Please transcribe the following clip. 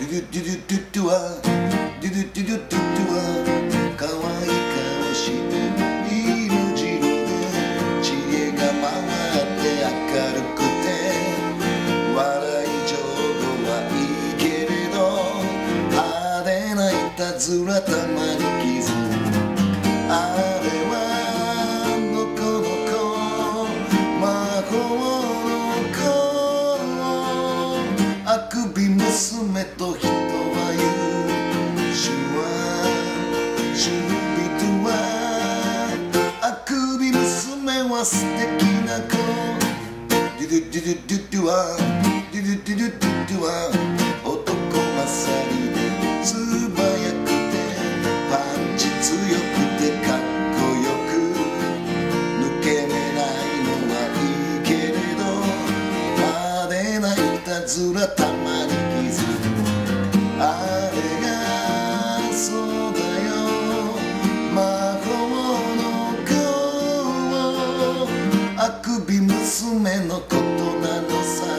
ドゥドゥドゥドゥドゥドゥはドゥドゥドゥドゥドゥドゥは可愛い顔して色白で知恵が回って明るくて笑い上手はいいけれど派手ないたずらたまに傷。あれはのこのこ魔法の子。あくび娘とは素敵な子。デュドゥデュドゥデュドゥはデュドゥデュドゥデュドゥは男勝りで素早くてパンチ強くてかっこよく抜け目ないのはいいけれど派手ないたずらたまに娘のことなのさ